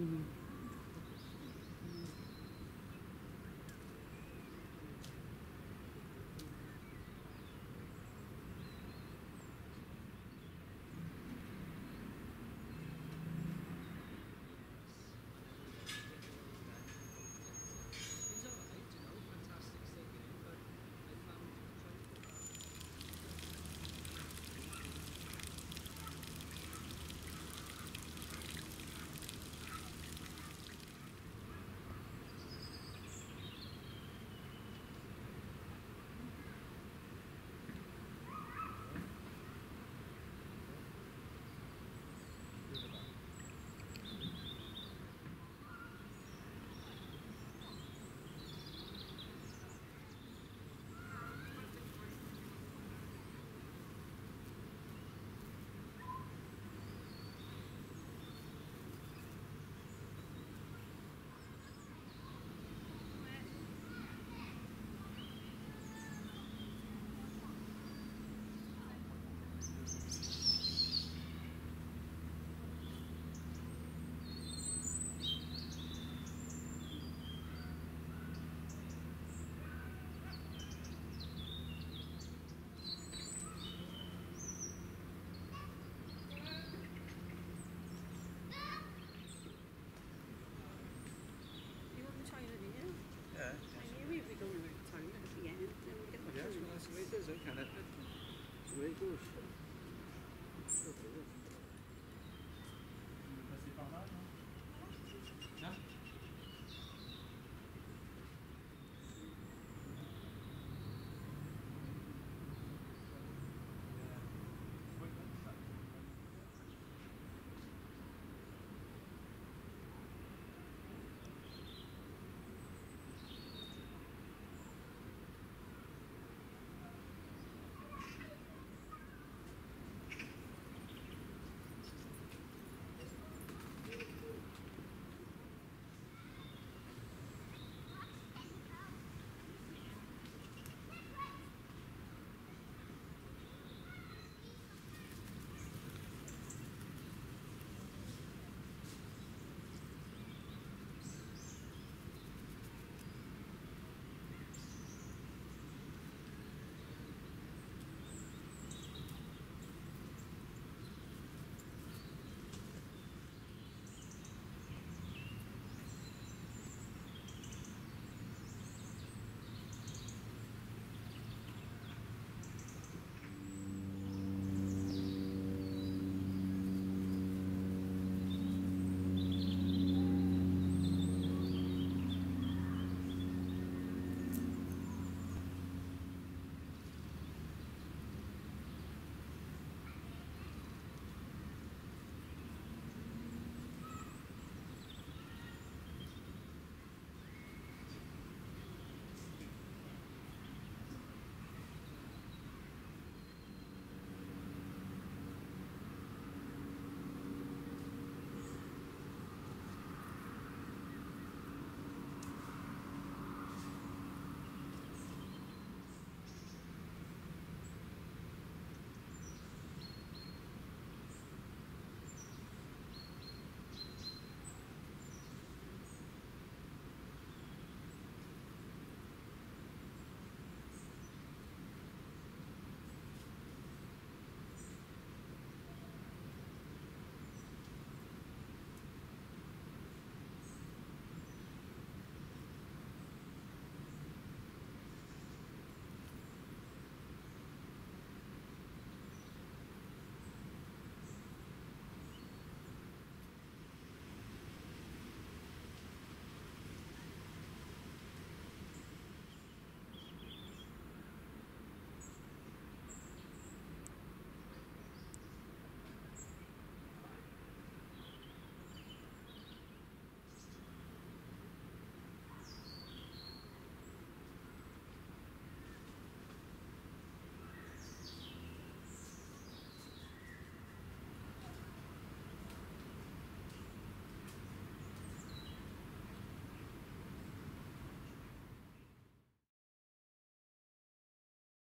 Mm. Jewish